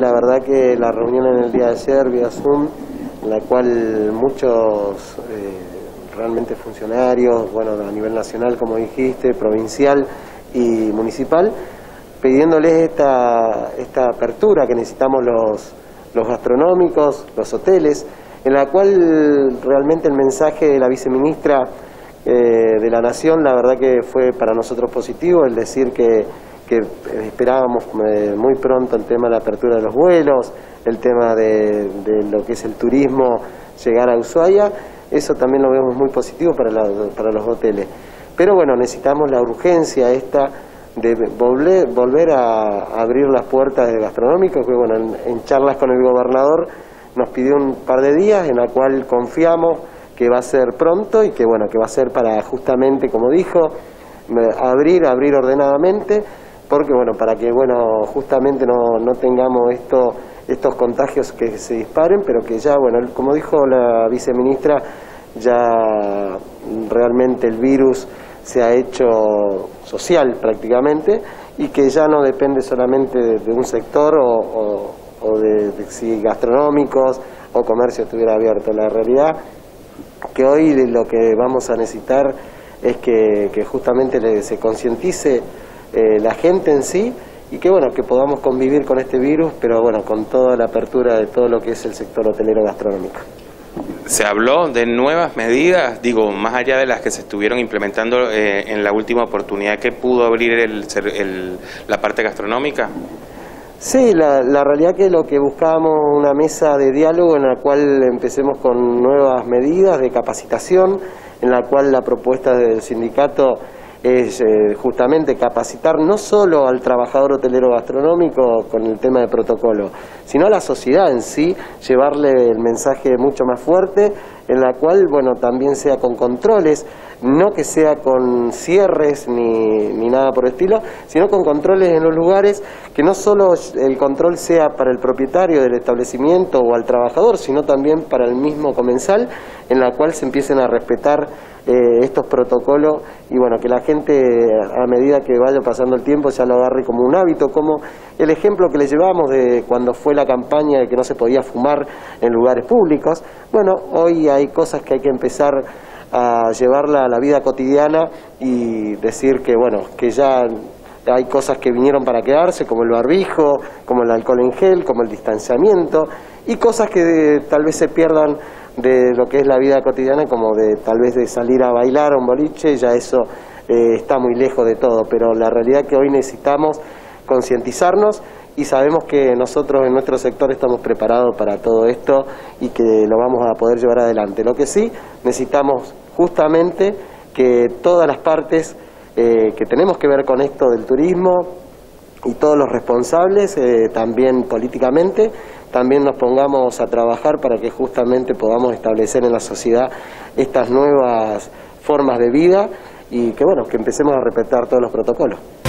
La verdad que la reunión en el día de ayer vía Zoom, en la cual muchos eh, realmente funcionarios, bueno, a nivel nacional, como dijiste, provincial y municipal, pidiéndoles esta, esta apertura que necesitamos los, los gastronómicos, los hoteles, en la cual realmente el mensaje de la viceministra eh, de la Nación, la verdad que fue para nosotros positivo, el decir que que esperábamos eh, muy pronto el tema de la apertura de los vuelos, el tema de, lo que es el turismo, llegar a Ushuaia, eso también lo vemos muy positivo para, para los hoteles. Pero bueno, necesitamos la urgencia esta de volver, volver a abrir las puertas de gastronómicos, que bueno, en, en charlas con el gobernador nos pidió un par de días en la cual confiamos que va a ser pronto y que bueno, que va a ser para justamente, como dijo, abrir, abrir ordenadamente porque bueno, para que bueno, justamente no, no tengamos esto, estos contagios que se disparen, pero que ya, bueno, como dijo la viceministra, ya realmente el virus se ha hecho social prácticamente y que ya no depende solamente de, un sector o, de, si gastronómicos o comercio estuviera abierto. La realidad que hoy lo que vamos a necesitar es que, que justamente se concientice eh, la gente en sí y que bueno que podamos convivir con este virus, pero bueno con toda la apertura de todo lo que es el sector hotelero gastronómico. Se habló de nuevas medidas, digo, más allá de las que se estuvieron implementando eh, en la última oportunidad que pudo abrir el, la parte gastronómica. Sí, la, la, realidad que lo que buscábamos una mesa de diálogo en la cual empecemos con nuevas medidas de capacitación, en la cual la propuesta del sindicato es eh, justamente capacitar no solo al trabajador hotelero gastronómico con el tema de protocolo, sino a la sociedad en sí, llevarle el mensaje mucho más fuerte, en la cual, bueno, también sea con controles, no que sea con cierres ni, ni nada por el estilo, sino con controles en los lugares, que no solo el control sea para el propietario del establecimiento o al trabajador, sino también para el mismo comensal, en la cual se empiecen a respetar eh, estos protocolos y bueno, que la gente a medida que vaya pasando el tiempo ya lo agarre como un hábito, como el ejemplo que le llevamos de cuando fue la campaña de que no se podía fumar en lugares públicos. Bueno, hoy hay cosas que hay que empezar a llevarla a la vida cotidiana y decir que bueno, que ya hay cosas que vinieron para quedarse, como el barbijo, como el alcohol en gel, como el distanciamiento, y cosas que tal vez se pierdan de lo que es la vida cotidiana, como de tal vez de salir a bailar a un boliche, ya eso eh, está muy lejos de todo, pero la realidad que hoy necesitamos concientizarnos y sabemos que nosotros en nuestro sector estamos preparados para todo esto y que lo vamos a poder llevar adelante. Lo que sí necesitamos justamente que todas las partes eh, que tenemos que ver con esto del turismo y todos los responsables, eh, también políticamente, también nos pongamos a trabajar para que justamente podamos establecer en la sociedad estas nuevas formas de vida y que bueno, que empecemos a respetar todos los protocolos.